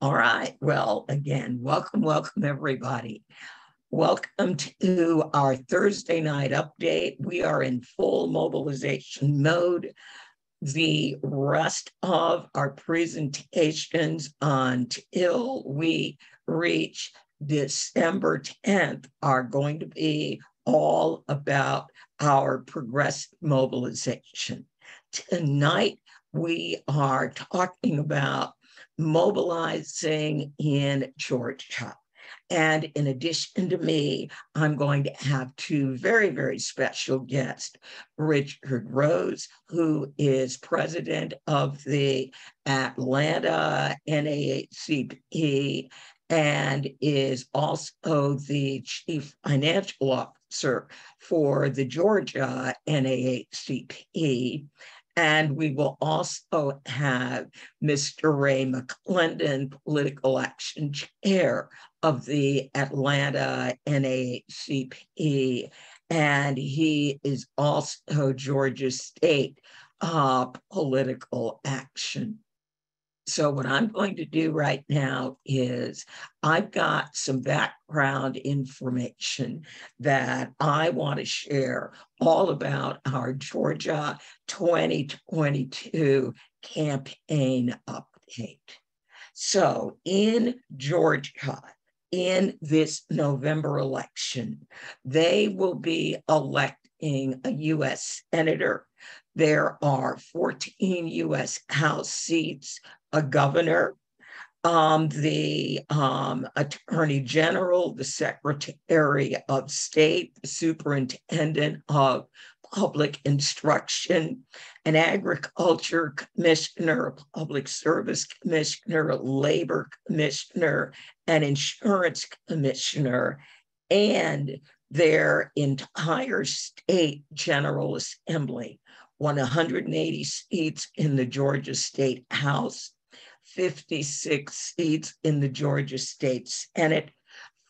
All right. Well, again, welcome, welcome, everybody. Welcome to our Thursday night update. We are in full mobilization mode. The rest of our presentations until we reach December 10th are going to be all about our progressive mobilization. Tonight, we are talking about mobilizing in Georgia. And in addition to me, I'm going to have two very, very special guests Richard Rose, who is president of the Atlanta NAACP and is also the chief financial officer for the Georgia NAACP. And we will also have Mr. Ray McClendon, Political Action Chair of the Atlanta NAACP. And he is also Georgia State uh, Political Action. So, what I'm going to do right now is I've got some background information that I want to share all about our Georgia 2022 campaign update. So, in Georgia, in this November election, they will be electing a U.S. Senator. There are 14 U.S. House seats, a governor, um, the um, attorney general, the secretary of state, the superintendent of public instruction, an agriculture commissioner, a public service commissioner, a labor commissioner, an insurance commissioner, and their entire state general assembly won 180 seats in the Georgia State House 56 seats in the Georgia State Senate,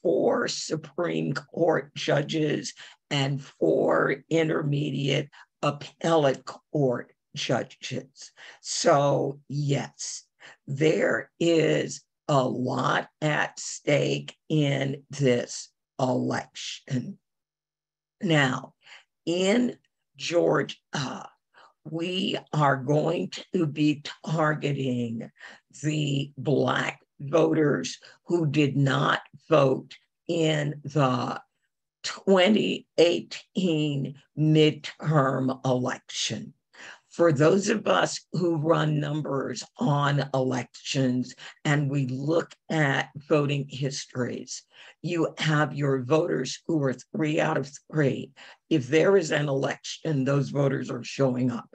four Supreme Court judges, and four intermediate appellate court judges. So, yes, there is a lot at stake in this election. Now, in Georgia, we are going to be targeting the Black voters who did not vote in the 2018 midterm election. For those of us who run numbers on elections and we look at voting histories, you have your voters who are three out of three. If there is an election, those voters are showing up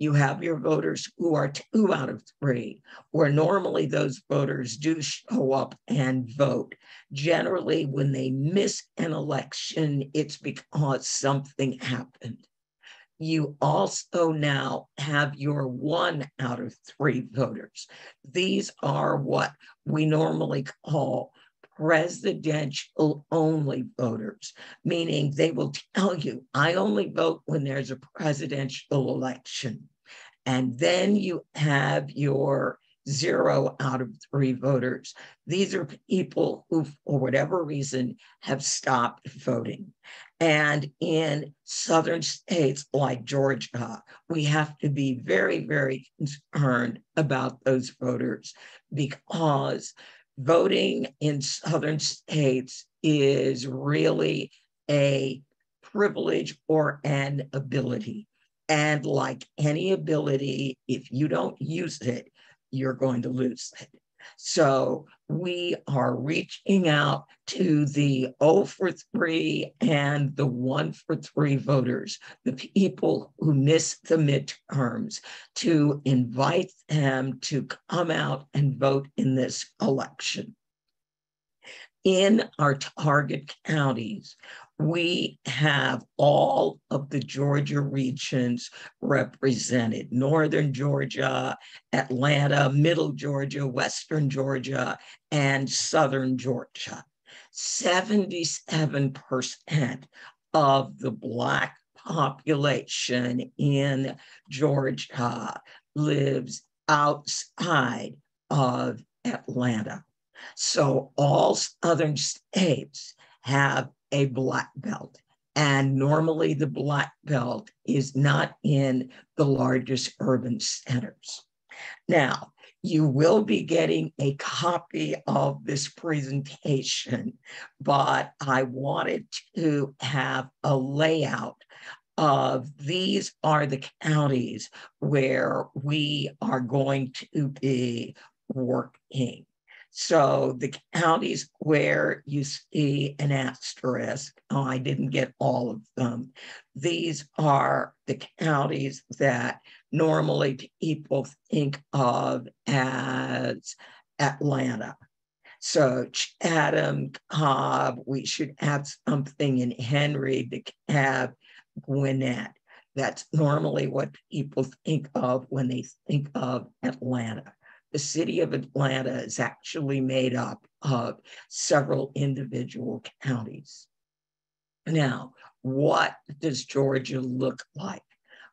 you have your voters who are two out of three, where normally those voters do show up and vote. Generally, when they miss an election, it's because something happened. You also now have your one out of three voters. These are what we normally call presidential only voters, meaning they will tell you, I only vote when there's a presidential election. And then you have your zero out of three voters. These are people who, for whatever reason, have stopped voting. And in southern states like Georgia, we have to be very, very concerned about those voters because voting in southern states is really a privilege or an ability. And like any ability, if you don't use it, you're going to lose it. So we are reaching out to the 0 for 3 and the 1 for 3 voters, the people who missed the midterms, to invite them to come out and vote in this election. In our target counties, we have all of the Georgia regions represented Northern Georgia, Atlanta, Middle Georgia, Western Georgia, and Southern Georgia. 77% of the Black population in Georgia lives outside of Atlanta. So all southern states have a black belt. And normally the black belt is not in the largest urban centers. Now, you will be getting a copy of this presentation, but I wanted to have a layout of these are the counties where we are going to be working. So the counties where you see an asterisk, oh, I didn't get all of them. These are the counties that normally people think of as Atlanta. So Chatham, Cobb, we should add something in Henry to have Gwinnett. That's normally what people think of when they think of Atlanta the city of Atlanta is actually made up of several individual counties. Now, what does Georgia look like?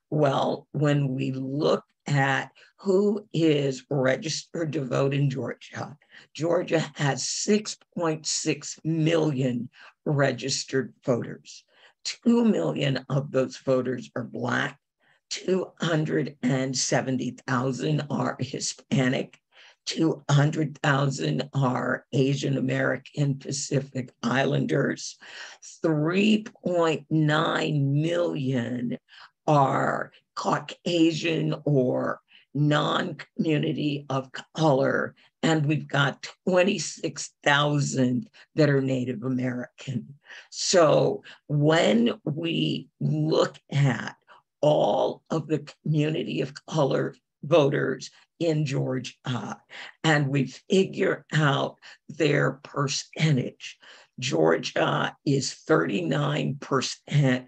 Well, when we look at who is registered to vote in Georgia, Georgia has 6.6 million registered voters. 2 million of those voters are Black 270,000 are Hispanic, 200,000 are Asian American Pacific Islanders, 3.9 million are Caucasian or non community of color, and we've got 26,000 that are Native American. So when we look at the community of color voters in Georgia, and we figure out their percentage. Georgia is 39%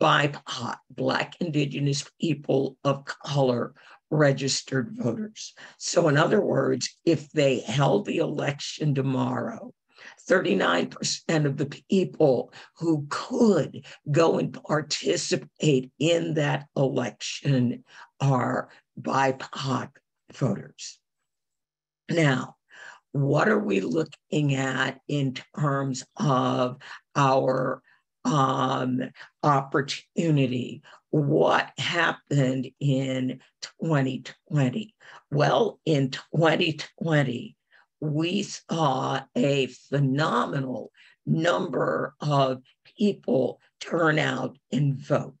BIPOC, Black Indigenous people of color registered voters. So, in other words, if they held the election tomorrow, 39% of the people who could go and participate in that election are BIPOC voters. Now, what are we looking at in terms of our um, opportunity? What happened in 2020? Well, in 2020, we saw a phenomenal number of people turn out and vote.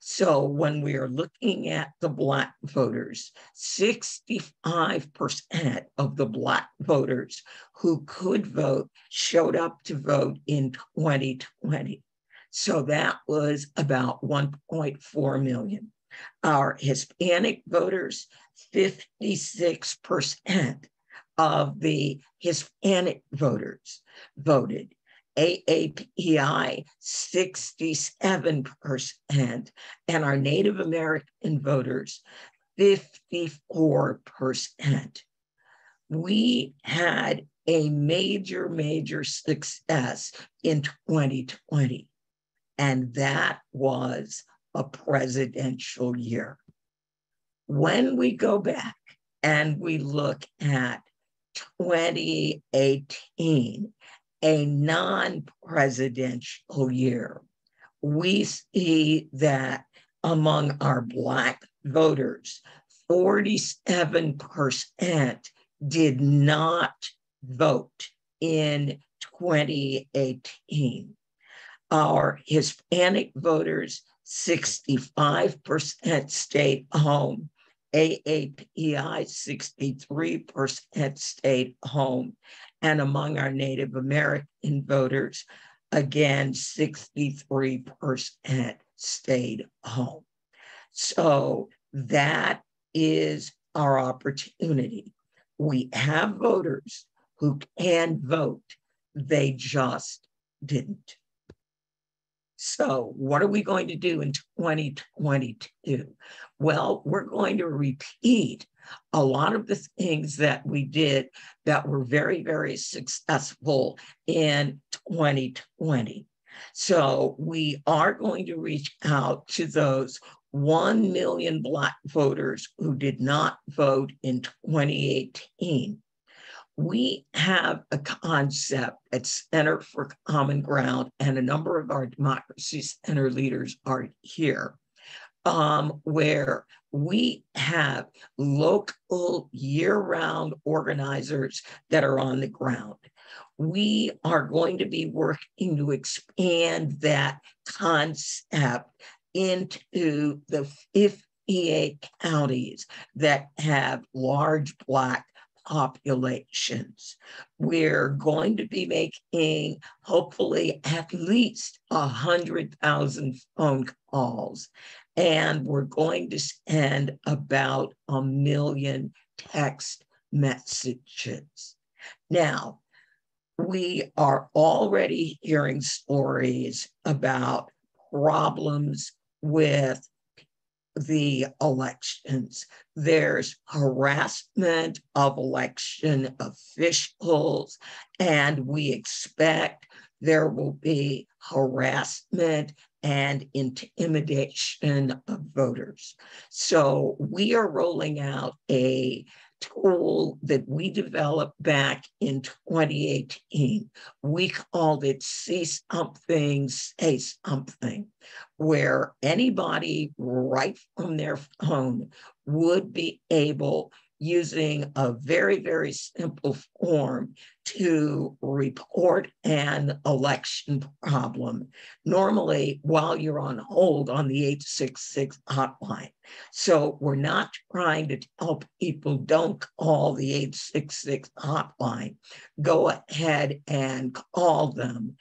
So when we are looking at the Black voters, 65% of the Black voters who could vote showed up to vote in 2020. So that was about 1.4 million. Our Hispanic voters, 56% of the Hispanic voters voted. AAPI 67%, and our Native American voters 54%. We had a major, major success in 2020, and that was a presidential year. When we go back and we look at 2018, a non presidential year, we see that among our Black voters, 47% did not vote in 2018. Our Hispanic voters, 65% stayed home AAPI 63% stayed home. And among our Native American voters, again, 63% stayed home. So that is our opportunity. We have voters who can vote, they just didn't. So, what are we going to do in 2022? Well, we're going to repeat a lot of the things that we did that were very, very successful in 2020. So, we are going to reach out to those 1 million Black voters who did not vote in 2018 we have a concept at Center for Common Ground, and a number of our Democracy Center leaders are here, um, where we have local year round organizers that are on the ground. We are going to be working to expand that concept into the 58 counties that have large Black populations. We're going to be making, hopefully, at least 100,000 phone calls and we're going to send about a million text messages. Now, we are already hearing stories about problems with the elections. There's harassment of election officials, and we expect there will be harassment and intimidation of voters. So we are rolling out a tool that we developed back in 2018. We called it See Something, Say Something, where anybody right from their phone would be able using a very, very simple form to report an election problem, normally while you're on hold on the 866 hotline. So we're not trying to tell people don't call the 866 hotline. Go ahead and call them.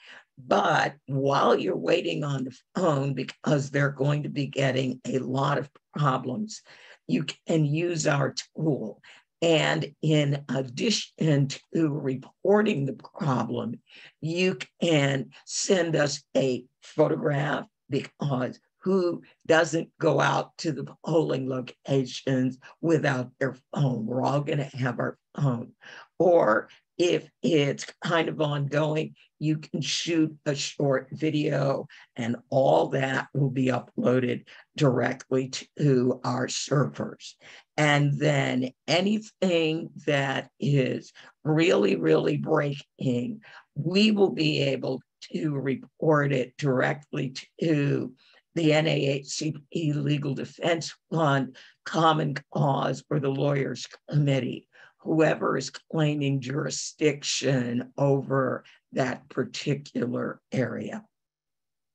But while you're waiting on the phone, because they're going to be getting a lot of problems, you can use our tool. And in addition to reporting the problem, you can send us a photograph because who doesn't go out to the polling locations without their phone? We're all going to have our phone. Or if it's kind of ongoing, you can shoot a short video and all that will be uploaded directly to our servers. And then anything that is really, really breaking, we will be able to report it directly to the NAACP Legal Defense Fund, Common Cause, or the Lawyers Committee whoever is claiming jurisdiction over that particular area.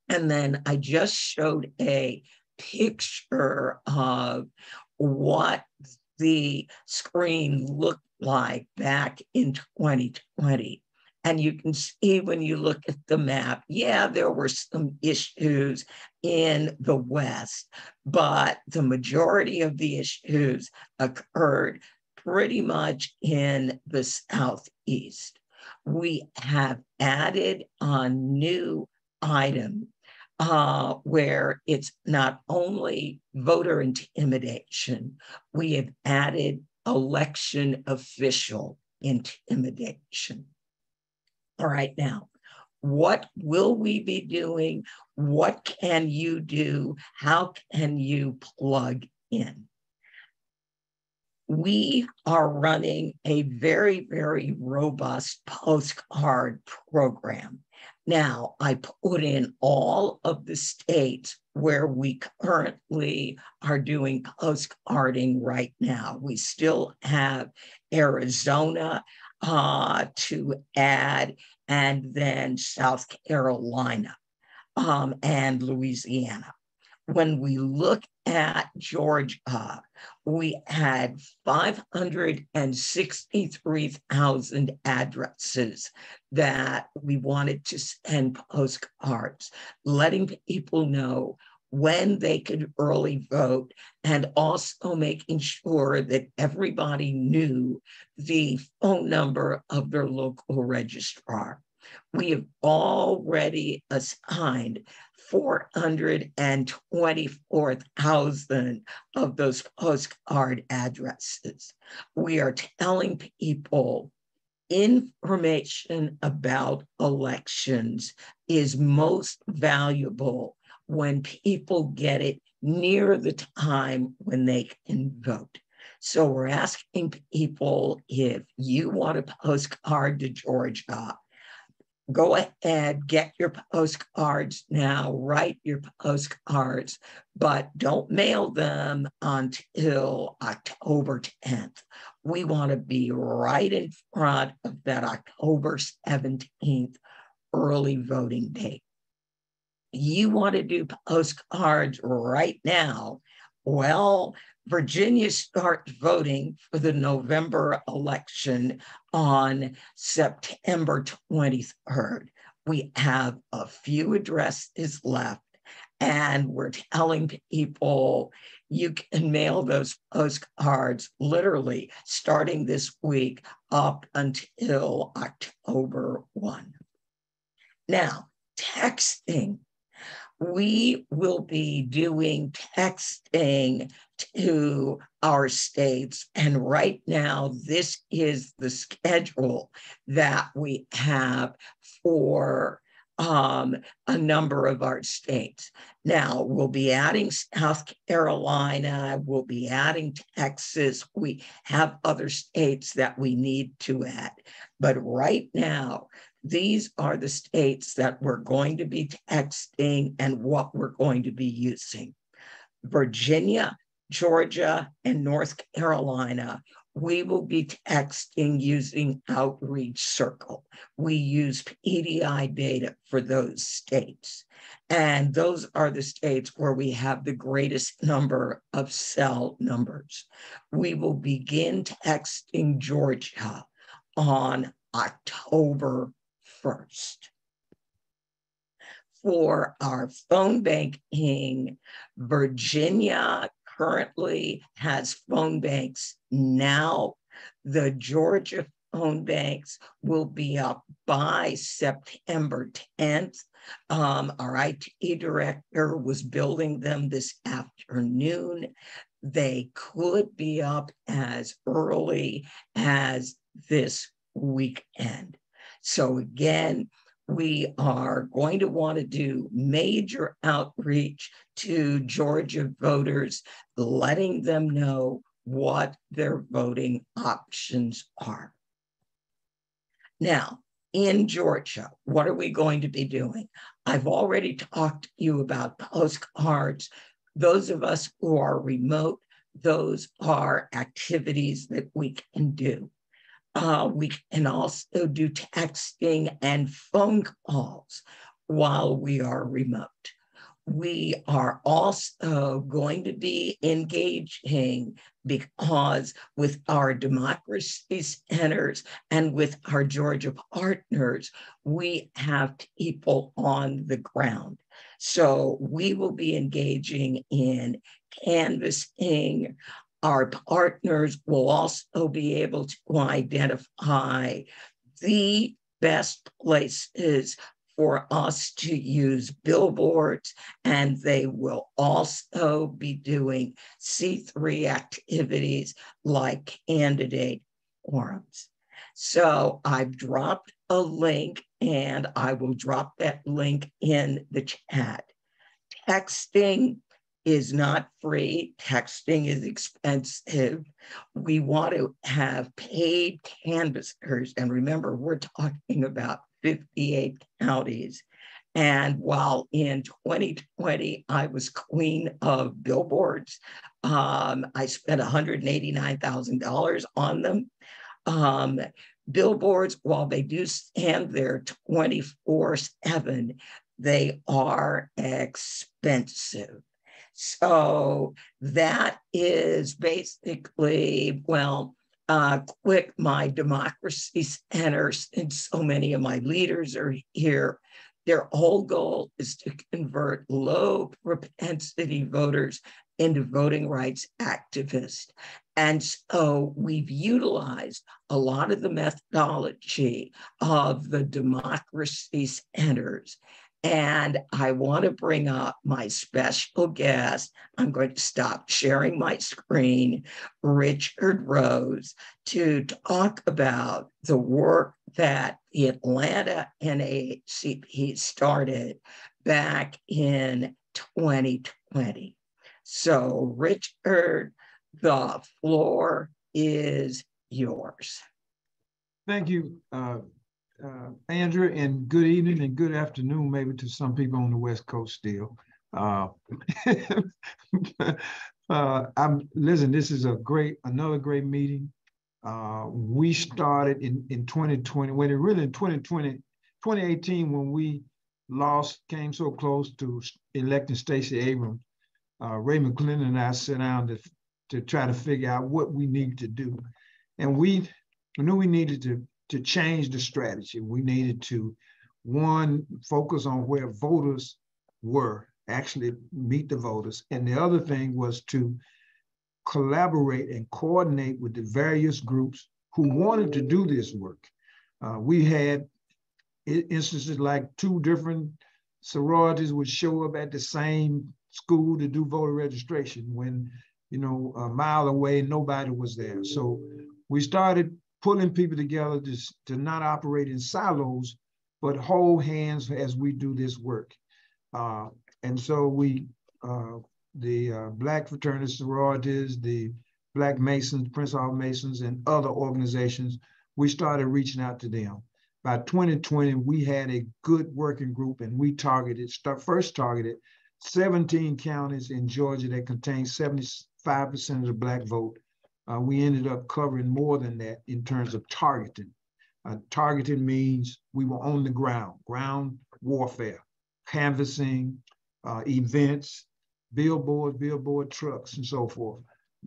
And then I just showed a picture of what the screen looked like back in 2020. And you can see when you look at the map, yeah, there were some issues in the West, but the majority of the issues occurred pretty much in the southeast. We have added a new item uh, where it's not only voter intimidation, we have added election official intimidation. All right, now, what will we be doing? What can you do? How can you plug in? We are running a very, very robust postcard program. Now, I put in all of the states where we currently are doing postcarding right now. We still have Arizona uh, to add, and then South Carolina um, and Louisiana when we look at Georgia, we had 563,000 addresses that we wanted to send postcards, letting people know when they could early vote and also making sure that everybody knew the phone number of their local registrar. We have already assigned 424,000 of those postcard addresses. We are telling people information about elections is most valuable when people get it near the time when they can vote. So we're asking people if you want a postcard to Georgia, go ahead, get your postcards now, write your postcards, but don't mail them until October 10th. We want to be right in front of that October 17th early voting date. You want to do postcards right now. Well, Virginia starts voting for the November election on September 23rd. We have a few addresses left, and we're telling people you can mail those postcards literally starting this week up until October 1. Now, texting we will be doing texting to our states. And right now, this is the schedule that we have for um, a number of our states. Now, we'll be adding South Carolina, we'll be adding Texas. We have other states that we need to add. But right now, these are the states that we're going to be texting and what we're going to be using. Virginia, Georgia, and North Carolina, we will be texting using Outreach Circle. We use EDI data for those states. And those are the states where we have the greatest number of cell numbers. We will begin texting Georgia on October 1st. For our phone banking, Virginia currently has phone banks now. The Georgia phone banks will be up by September 10th. Um, our IT director was building them this afternoon. They could be up as early as this weekend. So again, we are going to want to do major outreach to Georgia voters, letting them know what their voting options are. Now, in Georgia, what are we going to be doing? I've already talked to you about postcards. Those of us who are remote, those are activities that we can do. Uh, we can also do texting and phone calls while we are remote. We are also going to be engaging because with our democracy centers and with our Georgia partners, we have people on the ground. So we will be engaging in canvassing, our partners will also be able to identify the best places for us to use billboards, and they will also be doing C3 activities like candidate forums. So I've dropped a link, and I will drop that link in the chat. Texting is not free. Texting is expensive. We want to have paid canvassers. And remember, we're talking about 58 counties. And while in 2020, I was queen of billboards, um, I spent $189,000 on them. Um, billboards, while they do stand there 24 7, they are expensive. So that is basically, well, uh, quick, my democracy centers, and so many of my leaders are here. Their whole goal is to convert low propensity voters into voting rights activists. And so we've utilized a lot of the methodology of the democracy centers and I want to bring up my special guest. I'm going to stop sharing my screen, Richard Rose, to talk about the work that the Atlanta NAACP started back in 2020. So, Richard, the floor is yours. Thank you, uh, uh, Andrea, and good evening and good afternoon, maybe to some people on the West Coast still. Uh, uh, I'm listen. This is a great, another great meeting. Uh, we started in in 2020 when it really in 2020, 2018 when we lost, came so close to electing Stacey Abrams. Uh, Ray McClendon and I sat down to to try to figure out what we need to do, and we knew we needed to to change the strategy. We needed to one focus on where voters were actually meet the voters. And the other thing was to collaborate and coordinate with the various groups who wanted to do this work. Uh, we had instances like two different sororities would show up at the same school to do voter registration when, you know, a mile away, nobody was there. So we started pulling people together to, to not operate in silos, but hold hands as we do this work. Uh, and so we, uh, the uh, Black fraternities, sororities, the Black Masons, Prince Hall Masons, and other organizations, we started reaching out to them. By 2020, we had a good working group and we targeted, start, first targeted 17 counties in Georgia that contain 75% of the Black vote. Uh, we ended up covering more than that in terms of targeting. Uh, targeting means we were on the ground, ground warfare, canvassing, uh, events, billboards, billboard trucks, and so forth.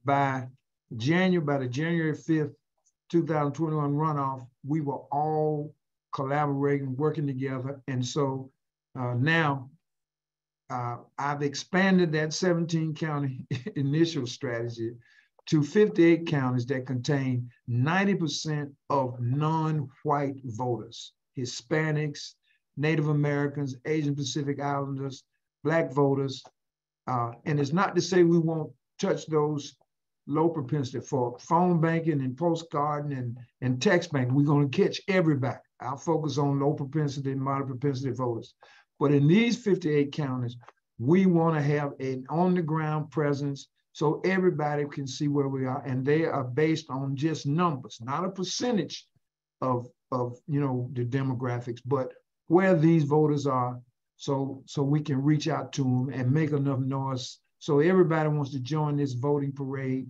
By January, by the January 5th, 2021 runoff, we were all collaborating, working together. And so uh, now uh, I've expanded that 17 county initial strategy to 58 counties that contain 90% of non-white voters, Hispanics, Native Americans, Asian Pacific Islanders, black voters. Uh, and it's not to say we won't touch those low propensity for phone banking and postcarding and, and text banking. We're going to catch everybody. I'll focus on low propensity and moderate propensity voters. But in these 58 counties, we want to have an on the ground presence so everybody can see where we are. And they are based on just numbers, not a percentage of, of you know, the demographics, but where these voters are. So so we can reach out to them and make enough noise. So everybody wants to join this voting parade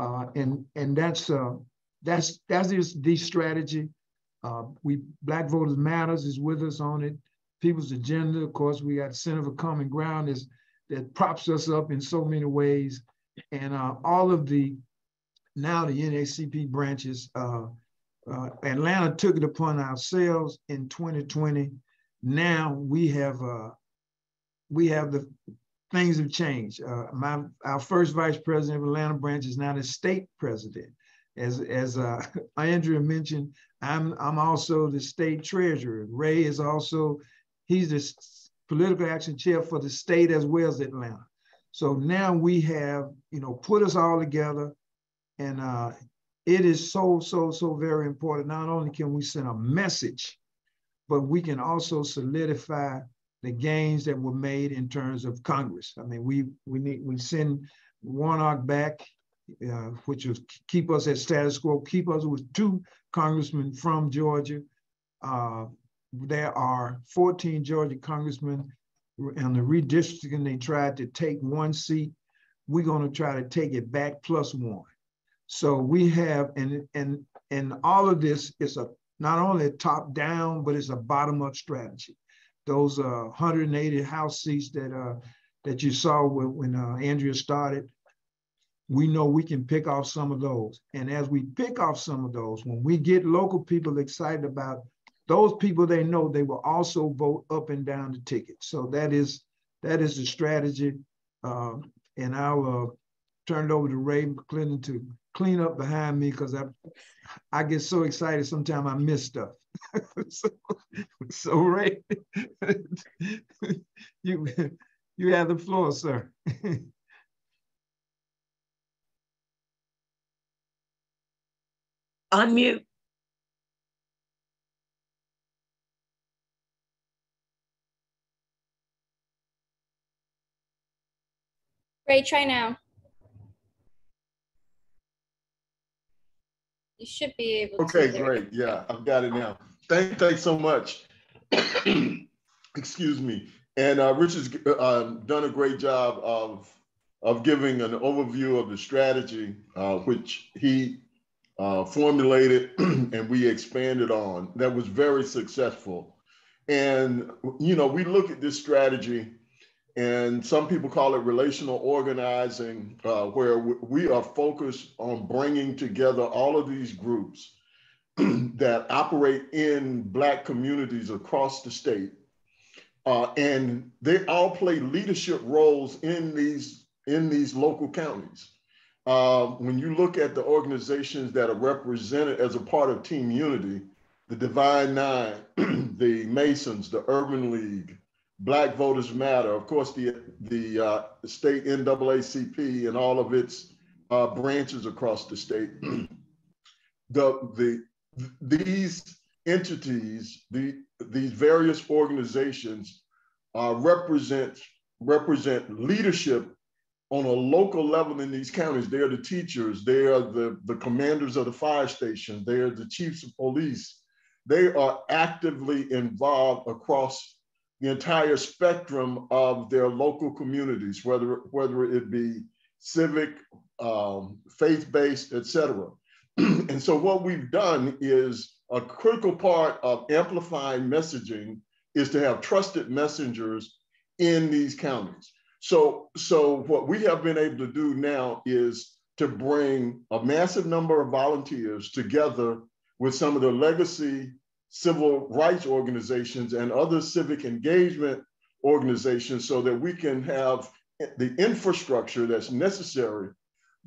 uh, and and that's uh, that's that's the strategy. Uh, we black voters matters is with us on it. People's agenda of course we got the center for common ground is that props us up in so many ways and uh, all of the now the NAACP branches uh, uh, Atlanta took it upon ourselves in 2020 now we have uh, we have the things have changed. Uh, my our first vice president of Atlanta branch is now the state president. As as uh, Andrea mentioned, I'm I'm also the state treasurer. Ray is also he's the political action chair for the state as well as Atlanta. So now we have you know put us all together, and uh, it is so so so very important. Not only can we send a message but we can also solidify the gains that were made in terms of Congress. I mean, we we need we send Warnock back, uh, which was keep us at status quo, keep us with two congressmen from Georgia. Uh, there are 14 Georgia congressmen and the redistricting. They tried to take one seat. We're going to try to take it back plus one. So we have, and and and all of this is a not only top down, but it's a bottom up strategy. Those uh, 180 House seats that uh, that you saw when, when uh, Andrea started, we know we can pick off some of those. And as we pick off some of those, when we get local people excited about those people, they know they will also vote up and down the ticket. So that is that is the strategy. Um, and I'll uh, turn it over to Ray McClendon to clean up behind me because I I get so excited sometimes I miss stuff. so, so Ray, you you have the floor, sir. Unmute. Ray, try now. You should be able okay, to. Okay, great. Yeah, I've got it now. Thank, thanks so much. Excuse me. And uh, Richard's uh, done a great job of, of giving an overview of the strategy, uh, which he uh, formulated and we expanded on. That was very successful. And, you know, we look at this strategy and some people call it relational organizing, uh, where we are focused on bringing together all of these groups that operate in Black communities across the state. Uh, and they all play leadership roles in these, in these local counties. Uh, when you look at the organizations that are represented as a part of Team Unity, the Divine Nine, the Masons, the Urban League, Black Voters Matter, of course, the the uh, state NAACP and all of its uh, branches across the state. the the these entities, the these various organizations, uh, represent represent leadership on a local level in these counties. They are the teachers, they are the, the commanders of the fire station, they are the chiefs of police. They are actively involved across the entire spectrum of their local communities, whether, whether it be civic, um, faith-based, et cetera. and so what we've done is a critical part of amplifying messaging is to have trusted messengers in these counties. So, so what we have been able to do now is to bring a massive number of volunteers together with some of the legacy civil rights organizations and other civic engagement organizations so that we can have the infrastructure that's necessary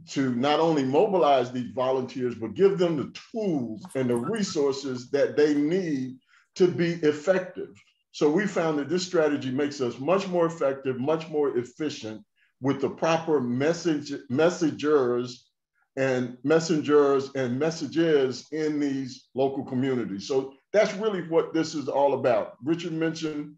to not only mobilize these volunteers, but give them the tools and the resources that they need to be effective. So we found that this strategy makes us much more effective, much more efficient with the proper message messengers and messengers and messages in these local communities. So that's really what this is all about. Richard mentioned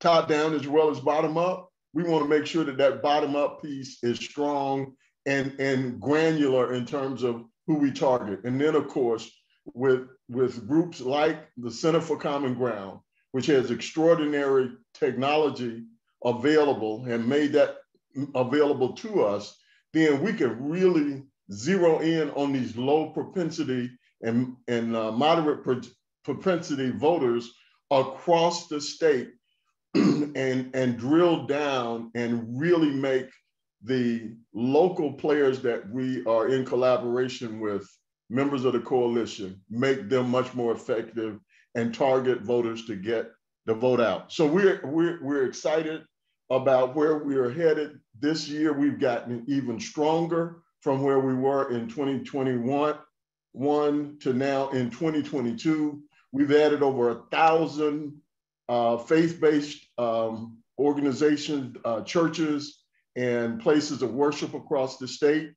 top down as well as bottom up. We want to make sure that that bottom up piece is strong and, and granular in terms of who we target. And then of course, with, with groups like the Center for Common Ground, which has extraordinary technology available and made that available to us, then we can really zero in on these low propensity and, and uh, moderate propensity voters across the state and, and drill down and really make the local players that we are in collaboration with, members of the coalition, make them much more effective and target voters to get the vote out. So we're, we're, we're excited about where we are headed. This year, we've gotten even stronger from where we were in 2021 one to now in 2022. We've added over a thousand uh, faith-based um, organizations, uh, churches, and places of worship across the state.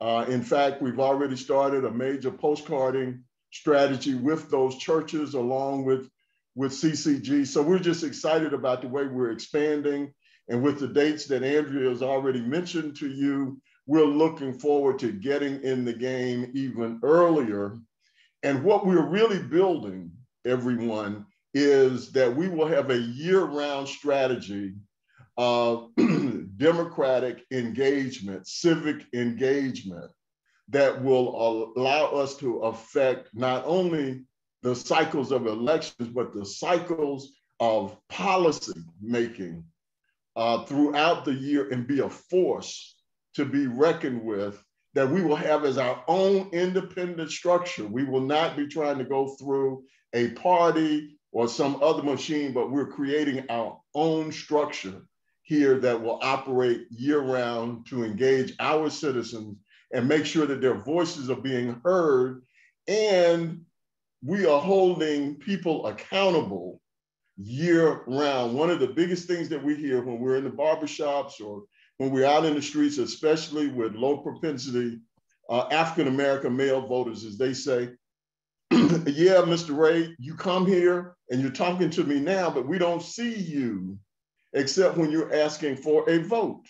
Uh, in fact, we've already started a major postcarding strategy with those churches along with, with CCG. So we're just excited about the way we're expanding. And with the dates that Andrea has already mentioned to you, we're looking forward to getting in the game even earlier and what we're really building, everyone, is that we will have a year round strategy of democratic engagement, civic engagement that will allow us to affect not only the cycles of elections, but the cycles of policy making uh, throughout the year and be a force to be reckoned with that we will have as our own independent structure. We will not be trying to go through a party or some other machine, but we're creating our own structure here that will operate year round to engage our citizens and make sure that their voices are being heard. And we are holding people accountable year round. One of the biggest things that we hear when we're in the barbershops or when we're out in the streets, especially with low propensity uh, African American male voters, as they say, yeah, Mr. Ray, you come here and you're talking to me now, but we don't see you except when you're asking for a vote.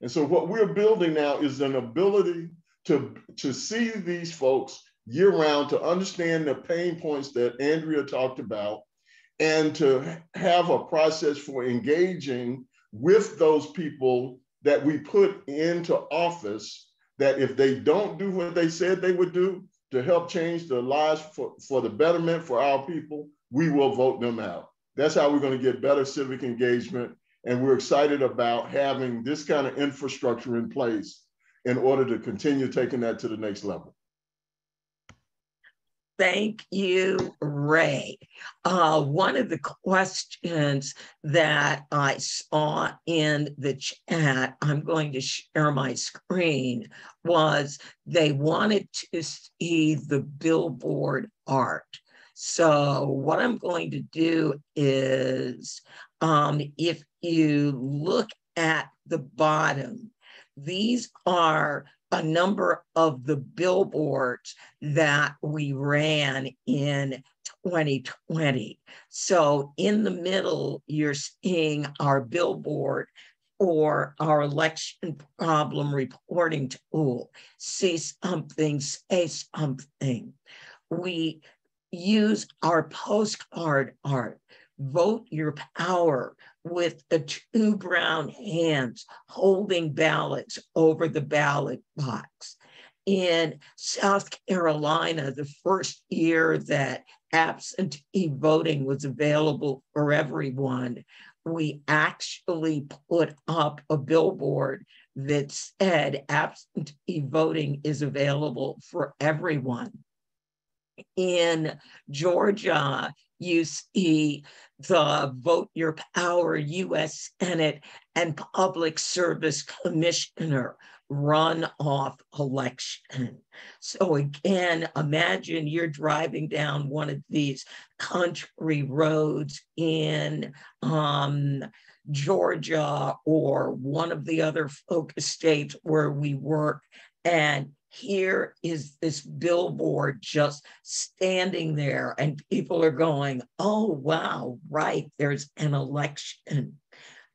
And so what we're building now is an ability to, to see these folks year round, to understand the pain points that Andrea talked about, and to have a process for engaging with those people that we put into office that if they don't do what they said they would do to help change the lives for, for the betterment for our people, we will vote them out. That's how we're going to get better civic engagement. And we're excited about having this kind of infrastructure in place in order to continue taking that to the next level. Thank you, Ray. Uh, one of the questions that I saw in the chat, I'm going to share my screen, was they wanted to see the billboard art. So what I'm going to do is, um, if you look at the bottom, these are a number of the billboards that we ran in 2020. So in the middle, you're seeing our billboard for our election problem reporting tool. See something, say something. We use our postcard art, vote your power, with the two brown hands holding ballots over the ballot box. In South Carolina, the first year that absentee voting was available for everyone, we actually put up a billboard that said absentee voting is available for everyone. In Georgia, you see the Vote Your Power U.S. Senate and Public Service Commissioner runoff election. So again, imagine you're driving down one of these country roads in um, Georgia or one of the other focus states where we work, and here is this billboard just standing there and people are going oh wow right there's an election.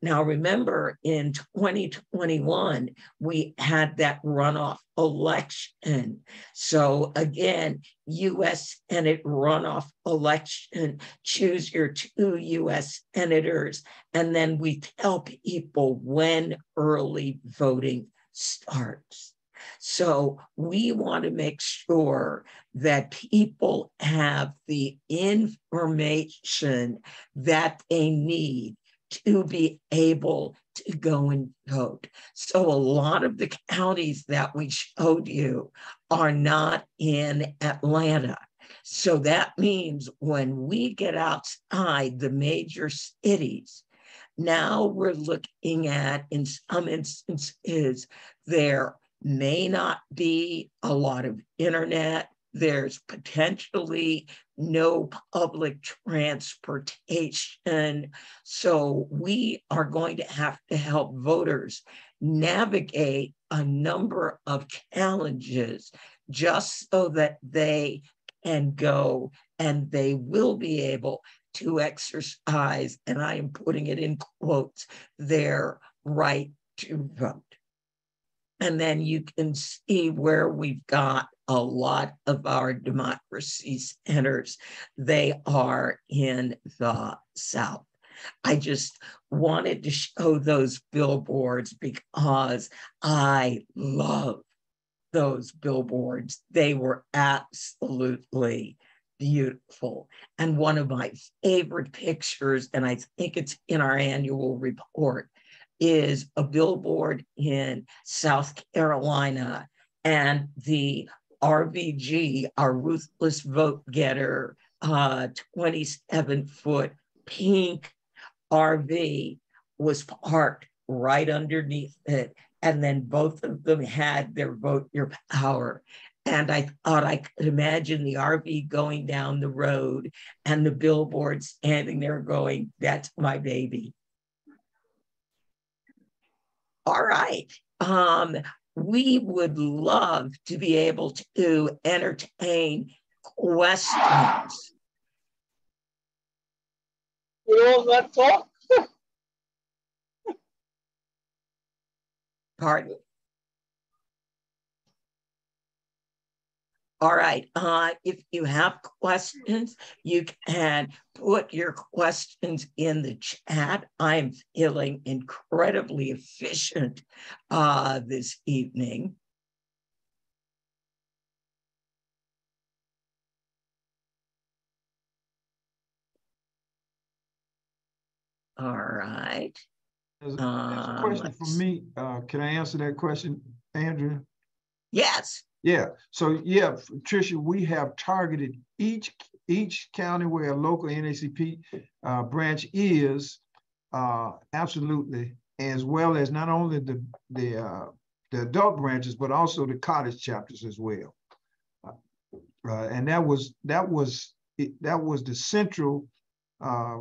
Now remember in 2021 we had that runoff election. So again us senate runoff election choose your two us senators and then we tell people when early voting starts so we want to make sure that people have the information that they need to be able to go and vote. So a lot of the counties that we showed you are not in Atlanta. So that means when we get outside the major cities, now we're looking at, in some instances, there may not be a lot of internet. There's potentially no public transportation. So we are going to have to help voters navigate a number of challenges just so that they can go and they will be able to exercise, and I am putting it in quotes, their right to vote. And then you can see where we've got a lot of our democracy centers. They are in the South. I just wanted to show those billboards because I love those billboards. They were absolutely beautiful. And one of my favorite pictures, and I think it's in our annual report, is a billboard in South Carolina, and the RVG, our ruthless vote getter, uh, 27 foot pink RV was parked right underneath it. And then both of them had their vote your power. And I thought I could imagine the RV going down the road and the billboard standing there going, That's my baby. All right. Um, we would love to be able to entertain questions. You all that talk? Pardon? All right. Uh, if you have questions, you can put your questions in the chat. I'm feeling incredibly efficient uh, this evening. All right. A question Um, for me. Uh, can I answer that question, Andrea? Yes. Yeah, so yeah, Tricia, we have targeted each, each county where a local NAACP uh, branch is, uh, absolutely, as well as not only the, the, uh, the adult branches, but also the college chapters as well. Uh, and that was, that was, it- that was the central uh,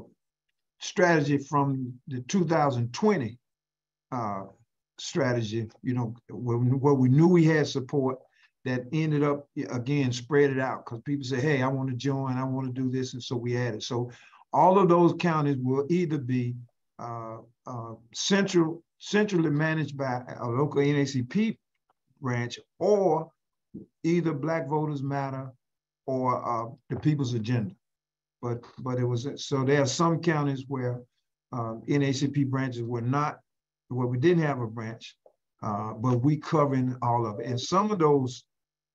strategy from the 2020 uh, strategy, you know, where we knew we had support that ended up again spread it out because people say, hey, I want to join, I want to do this, and so we added. So all of those counties will either be uh, uh, central, centrally managed by a local NAACP branch, or either Black Voters Matter or uh, the People's Agenda. But but it was so there are some counties where uh, NAACP branches were not where we didn't have a branch, uh, but we covering all of it. And some of those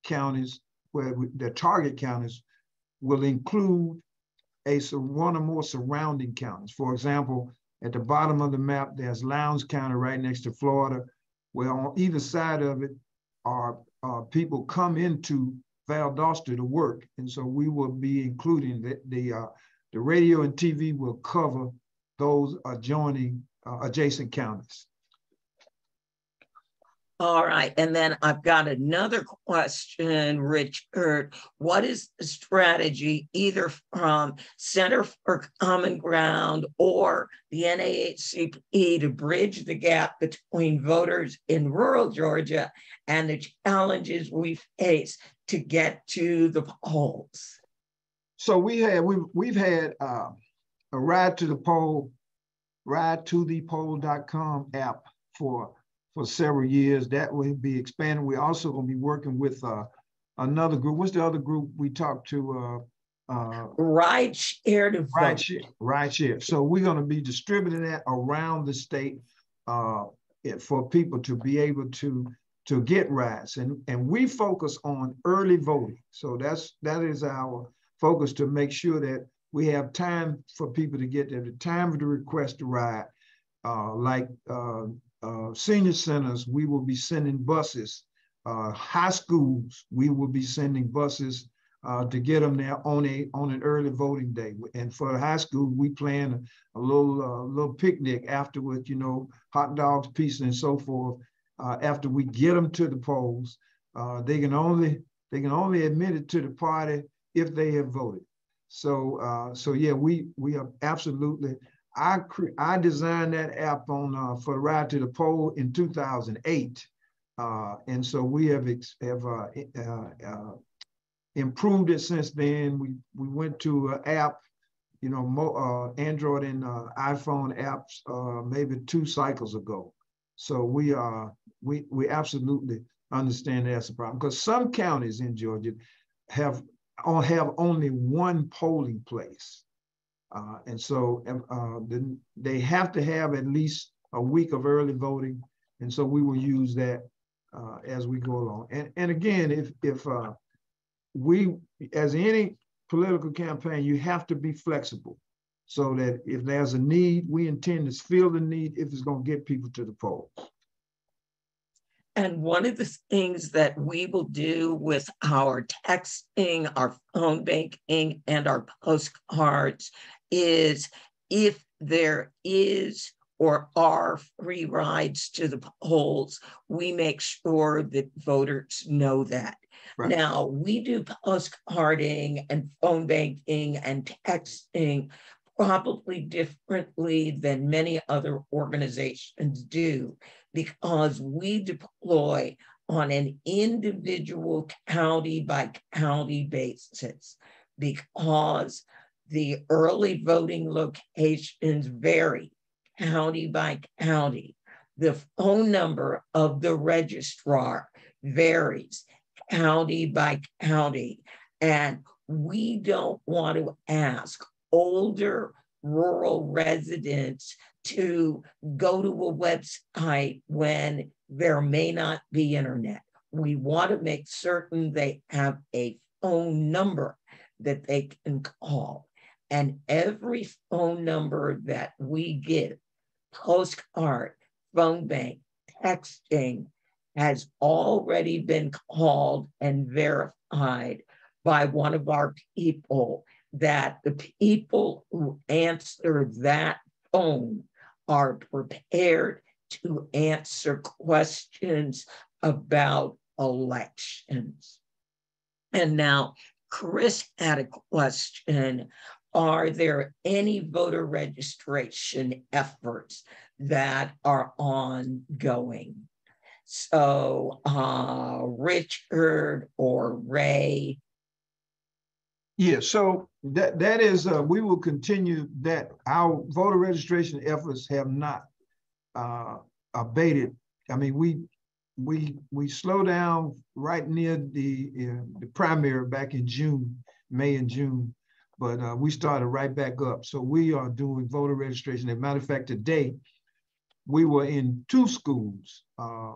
counties where the target counties will include a one or more surrounding counties. For example, at the bottom of the map, there's Lowndes County right next to Florida, where on either side of it are uh, people come into Valdosta to work. And so we will be including the, the, uh, the radio and TV will cover those adjoining, uh, adjacent counties. All right. And then I've got another question, Richard. What is the strategy either from Center for Common Ground or the NAACP to bridge the gap between voters in rural Georgia and the challenges we face to get to the polls? So we had, we've, we've had uh, a ride to the poll, ride to the poll.com app for for several years. That will be expanded. We're also going to be working with uh, another group. What's the other group we talked to? Uh, uh, Ride share to right vote. share, right share. So we're going to be distributing that around the state uh, for people to be able to to get rides, and and we focus on early voting. So that's that is our focus to make sure that we have time for people to get there, the time to request a ride. Uh, like uh, uh, senior centers, we will be sending buses. Uh, high schools, we will be sending buses uh, to get them there on a on an early voting day. And for high school, we plan a, little uh, little picnic afterwards. You know, hot dogs, pizza, and so forth. Uh, after we get them to the polls, uh, they can only they can only admit it to the party if they have voted. So so yeah, we we are absolutely. I I designed that app on uh, for the ride to the poll in 2008, uh, and so we have have uh, uh, uh, improved it since then. We we went to an app, you know, mo, uh, Android and iPhone apps maybe two cycles ago. So we are we we absolutely understand that's a problem because some counties in Georgia have have only one polling place. Uh, and so uh, then they have to have at least a week of early voting. And so we will use that uh, as we go along. And, and again, if, if uh, we, as any political campaign, you have to be flexible so that if there's a need, we intend to fill the need if it's going to get people to the polls. And one of the things that we will do with our texting, our phone banking, and our postcards is if there is or are free rides to the polls, we make sure that voters know that. Right. Now, we do postcarding and phone banking and texting probably differently than many other organizations do because we deploy on an individual county by county basis because the early voting locations vary county by county. The phone number of the registrar varies county by county. And we don't want to ask older rural residents to go to a website when there may not be internet. We want to make certain they have a phone number that they can call. And every phone number that we give, postcard, phone bank, texting, has already been called and verified by one of our people that the people who answer that phone are prepared to answer questions about elections. And now, Chris had a question Are there any voter registration efforts that are ongoing? So, uh, Richard or Ray, Yeah, so that that is uh, we will continue that. Our voter registration efforts have not uh, abated. I mean, we we we slow down right near the uh, the primary back in June, May and June, but uh, we started right back up. So we are doing voter registration. As a matter of fact, today we were in two schools, uh,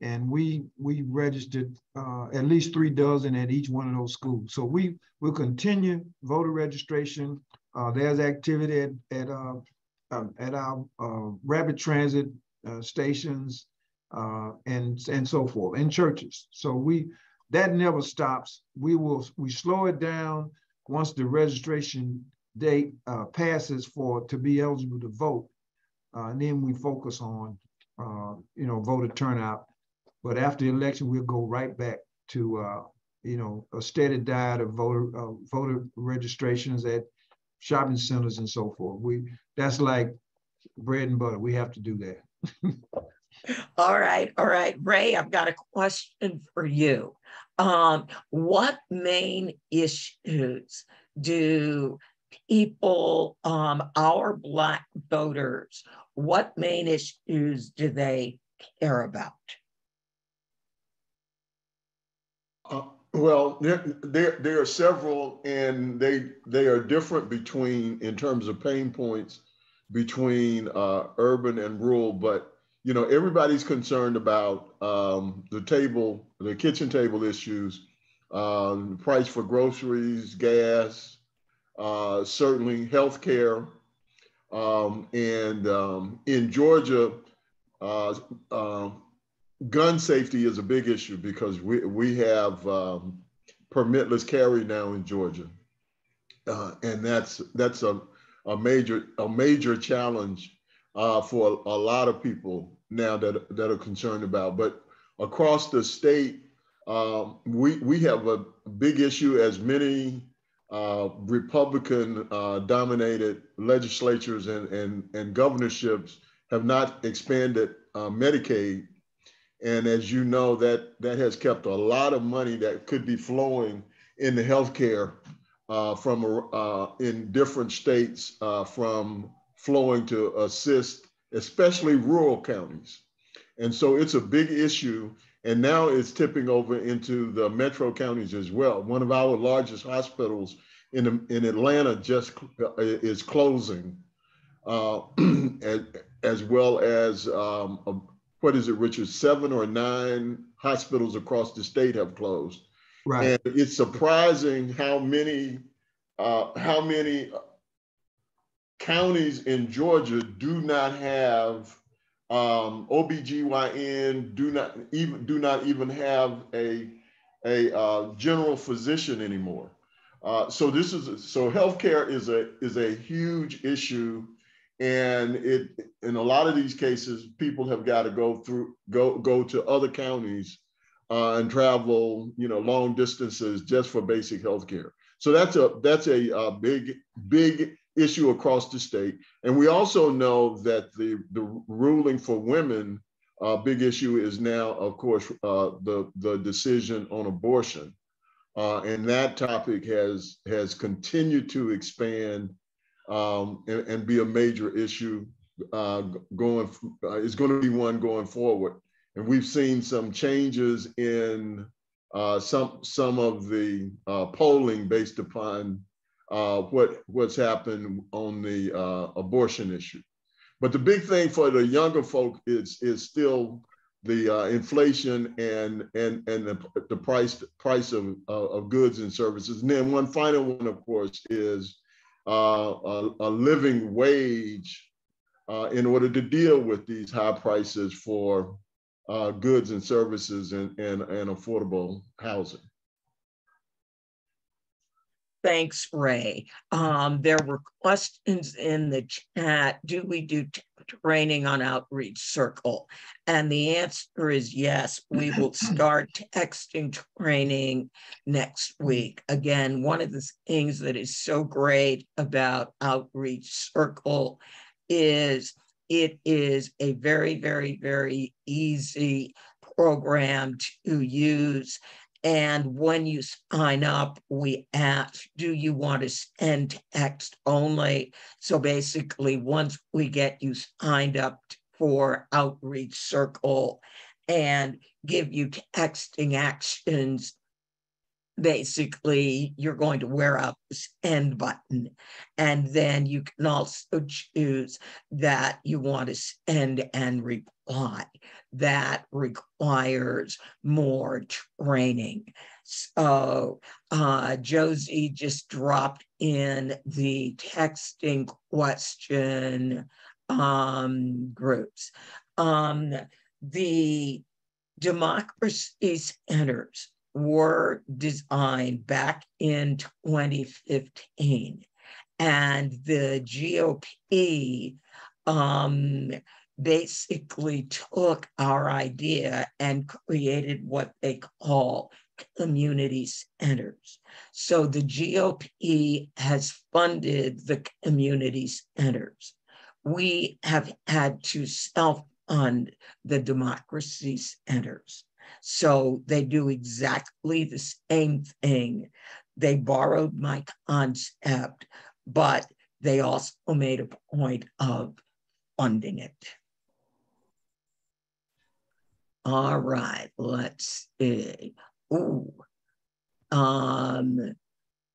and we we registered uh, at least three dozen at each one of those schools. So we will continue voter registration. Uh, there's activity at at, uh, um, at our uh, rapid transit stations and and so forth, in churches. So we that never stops. We will we slow it down once the registration date uh, passes for to be eligible to vote, uh, and then we focus on uh, you know voter turnout. But after the election, we'll go right back to uh, you know a steady diet of voter uh, voter registrations at shopping centers and so forth. We that's like bread and butter. We have to do that. All right, all right. Ray, I've got a question for you. Um, what main issues do people, um, our Black voters, what main issues do they care about? Uh, well, there, there, there are several, and they they are different between in terms of pain points between uh, urban and rural. But you know, everybody's concerned about um, the table, the kitchen table issues, um, price for groceries, gas, uh, certainly healthcare, um, and um, in Georgia. Uh, uh, gun safety is a big issue because we, we have um, permitless carry now in Georgia. Uh, and that's that's a, a major a major challenge uh, for a, a, lot of people now that, that are concerned about. But across the state, um, we, we have a big issue as many uh, Republican uh, dominated legislatures and, and, and governorships have not expanded uh, Medicaid and as you know, that that has kept a lot of money that could be flowing in the healthcare uh, from uh, in different states uh, from flowing to assist, especially rural counties. And so it's a big issue. And now it's tipping over into the metro counties as well. One of our largest hospitals in, in Atlanta just uh, is closing, uh, as, as, well as um, what is it, Richard? Seven or nine hospitals across the state have closed. Right. And it's surprising how many uh, how many counties in Georgia do not have um, OBGYN, do not even do not even have a a uh, general physician anymore. Uh, so this is so healthcare is a is a huge issue and it in a lot of these cases people have got to go through go go to other counties uh, and travel you know long distances just for basic health care so that's a that's a, a, big big issue across the state and we also know that the the ruling for women uh, big issue is now of course uh, the the decision on abortion uh, and that topic has has continued to expand um, and, and, be a major issue uh, going. Uh, it's going to be one going forward. And we've seen some changes in uh, some some of the polling based upon uh, what what's happened on the uh, abortion issue. But the big thing for the younger folk is is still the uh, inflation and and and the, the price price of of goods and services. And then one final one, of course, is uh, a, a, living wage in order to deal with these high prices for uh, goods and services and, and, and affordable housing. Thanks, Ray. Um, there were questions in the chat. Do we do training on Outreach Circle? And the answer is yes. We will start texting training next week. Again, one of the things that is so great about Outreach Circle is it is a very, very, very easy program to use. And when you sign up, we ask, do you want to send text only? So basically, once we get you signed up for Outreach Circle and give you texting actions basically you're going to wear out this end button and then you can also choose that you want to send and reply that requires more training so uh, josie just dropped in the texting question um, groups um, the democracy centers were designed back in 2015. And the GOP um, basically took our idea and created what they call community centers. So the GOP has funded the community centers. We have had to self fund the democracy centers. So they do exactly the same thing. They borrowed my concept, but they also made a point of funding it. All right, let's see. Ooh. Um,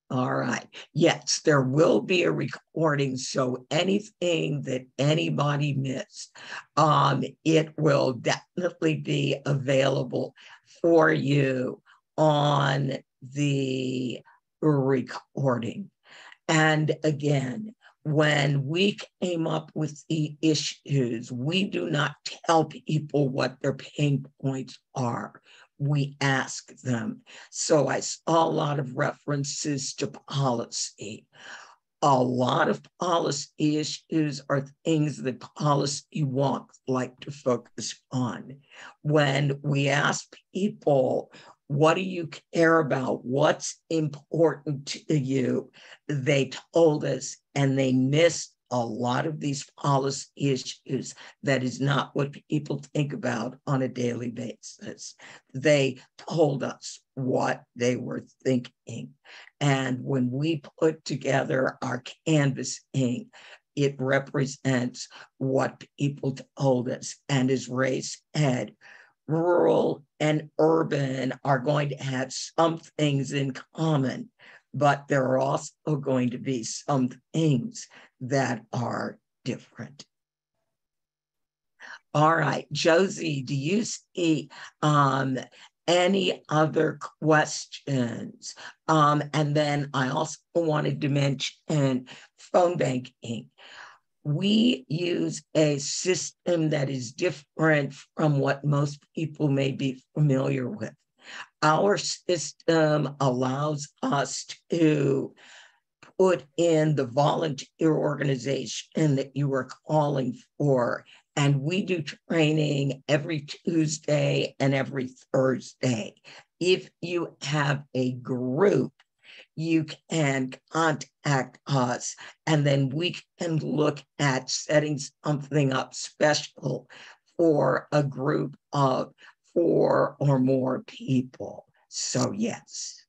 all right. Yes, there will be a recording. So anything that anybody missed, um, it will definitely be available for you on the recording. And again, when we came up with the issues, we do not tell people what their pain points are we ask them. So I saw a lot of references to policy. A lot of policy issues are things that policy won't like to focus on. When we ask people, what do you care about? What's important to you? They told us and they missed a lot of these policy issues that is not what people think about on a daily basis. They told us what they were thinking. And when we put together our canvassing, it represents what people told us. And as Ray said, rural and urban are going to have some things in common, but there are also going to be some things that are different. All right, Josie, do you see um, any other questions? Um, and then I also wanted to mention phone banking. We use a system that is different from what most people may be familiar with. Our system allows us to put in the volunteer organization that you are calling for. And we do training every Tuesday and every Thursday. If you have a group, you can contact us and then we can look at setting something up special for a group of four or more people. So, yes.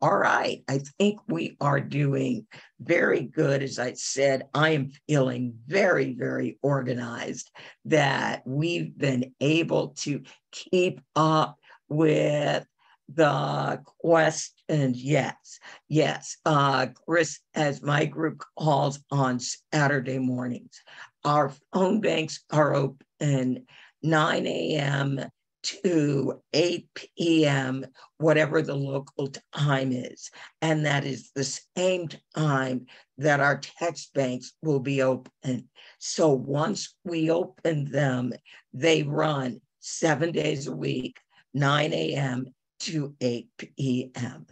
All right, I think we are doing very good. As I said, I am feeling very, very organized that we've been able to keep up with the questions, yes, yes. Uh, Chris, as my group calls on Saturday mornings, our phone banks are open 9 a.m. to 8 p.m., whatever the local time is. And that is the same time that our text banks will be open. So once we open them, they run seven days a week, 9 a.m. to 8 p.m.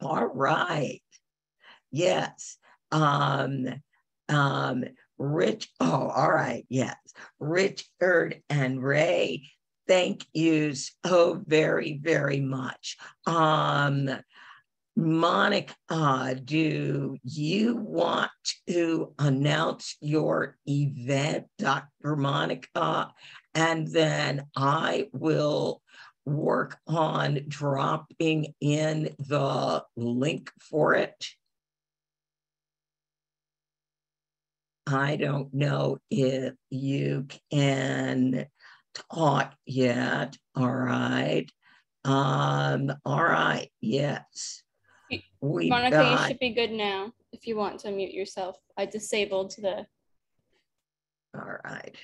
All right. Yes. Um, um, Rich, oh, all right, yes. Richard and Ray, thank you so very, very much. Um, Monica, do you want to announce your event, Dr. Monica? And then I will work on dropping in the link for it. I don't know if you can talk yet. All right. Um, all right, yes. We Monica, got... you should be good now if you want to mute yourself. I disabled the. All right.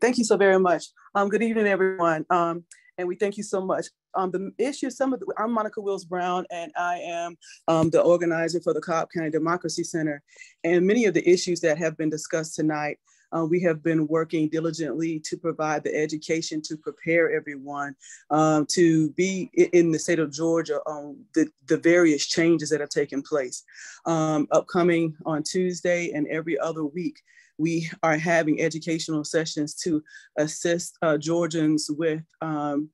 Thank you so very much. Um, good evening, everyone. Um, and we thank you so much. Um, the issue, some of the, I'm Monica Wills Brown, and I am um, the organizer for the Cobb County Democracy Center. And many of the issues that have been discussed tonight, uh, we have been working diligently to provide the education to prepare everyone um, to be in the state of Georgia on the, the various changes that have taken place. Um, upcoming on Tuesday and every other week, we are having educational sessions to assist uh, Georgians with um,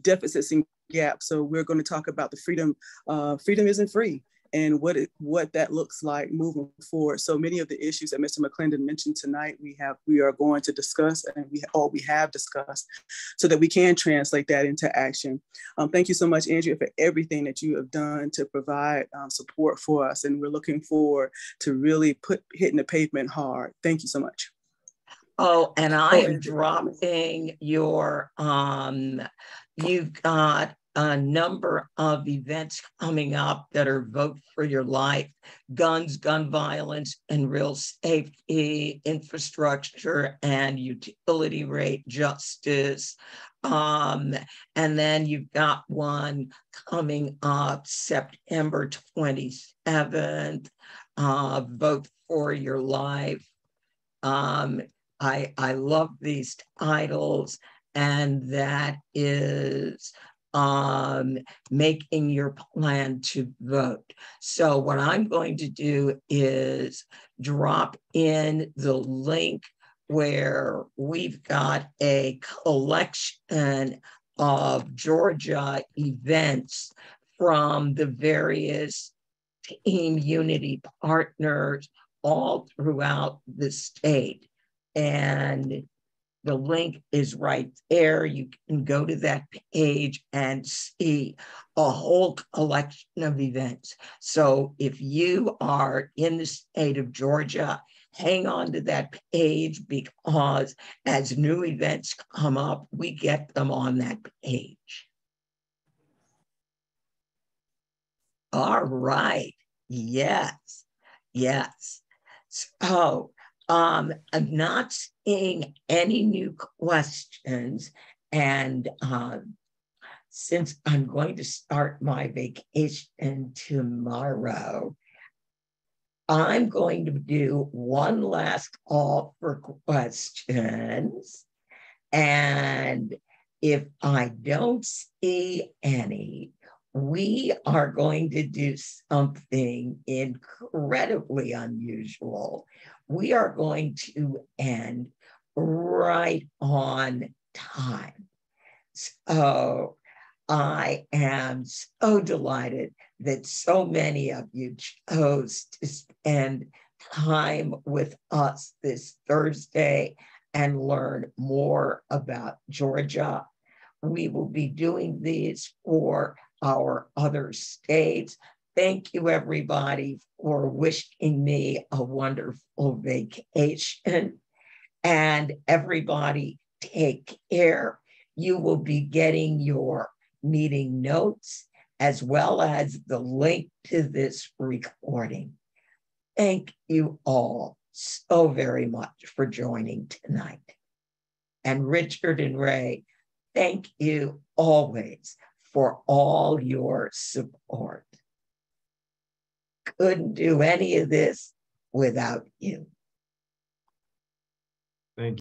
deficits and gaps. So we're going to talk about the freedom. Uh, freedom isn't free and what it, what that looks like moving forward. So many of the issues that Mr. McClendon mentioned tonight, we have we are going to discuss, and we all we have discussed, so that we can translate that into action. Um, thank you so much, Andrea, for everything that you have done to provide um, support for us, and we're looking forward to really put hitting the pavement hard. Thank you so much. Oh, and I am dropping your um you've got a number of events coming up that are Vote for Your Life, guns, gun violence, and real safety, infrastructure, and utility rate justice. Um, and then you've got one coming up September 27th, uh, Vote for Your Life. Um, I, I love these titles, and that is um, making your plan to vote. So, what I'm going to do is drop in the link where we've got a collection of Georgia events from the various team unity partners all throughout the state. And the link is right there. You can go to that page and see a whole collection of events. So if you are in the state of Georgia, hang on to that page because as new events come up, we get them on that page. All right. Yes. Yes. So um, I'm not seeing any new questions. And um, since I'm going to start my vacation tomorrow, I'm going to do one last call for questions. And if I don't see any, we are going to do something incredibly unusual we are going to end right on time. So I am so delighted that so many of you chose to spend time with us this Thursday and learn more about Georgia. We will be doing these for our other states. Thank you, everybody, for wishing me a wonderful vacation. And everybody, take care. you will be getting your meeting notes as well as the link to this recording. Thank you all so very much for joining tonight. And Richard and Ray, thank you always for all your support. Couldn't do any of this without you.